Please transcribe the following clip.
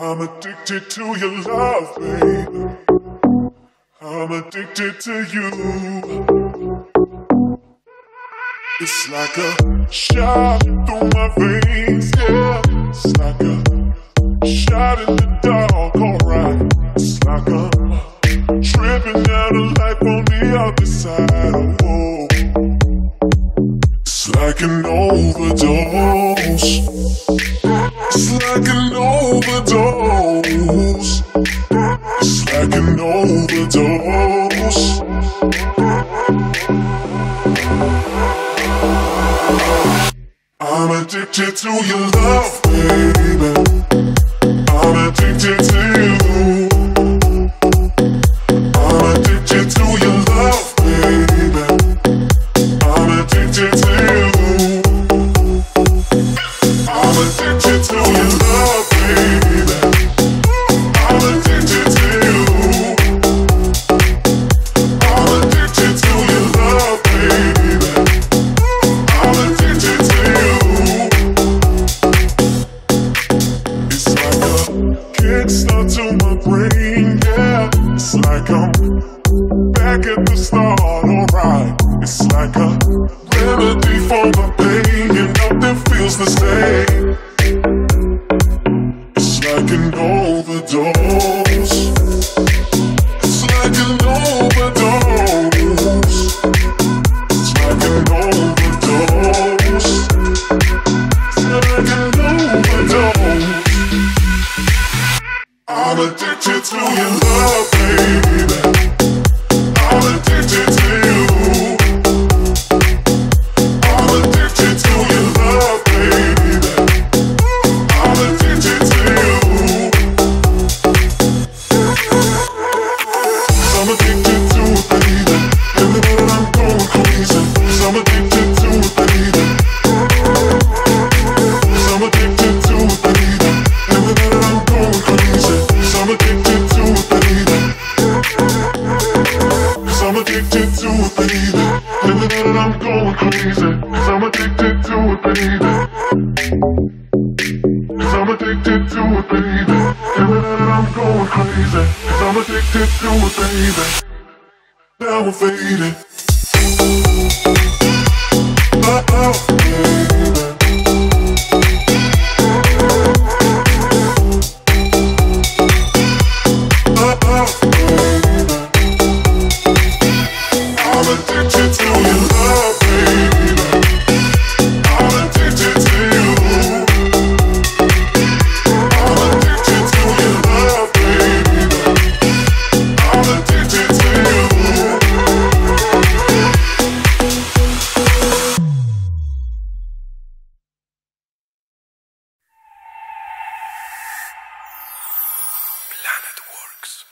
I'm addicted to your love, baby. I'm addicted to you. It's like a shot through my veins, yeah. It's like a shot in the dark, alright. It's like I'm tripping out of life on the other side, oh. It's like an overdose. It's like an overdose. It's like an overdose. I'm addicted to your love, baby. My brain, yeah. It's like I'm back at the start, alright. It's like a remedy for my pain, and nothing feels the same. It's like an overdose. It's like an overdose. It's like an overdose. It's like an overdose. I'm addicted to your love, baby. It, baby. Every minute I'm going crazy. Cause I'm addicted to it, baby. Cause I'm addicted to it, baby. Every minute I'm going crazy. Cause I'm addicted to it, baby. Now I'm fading. Oh, oh, baby. Planetworks.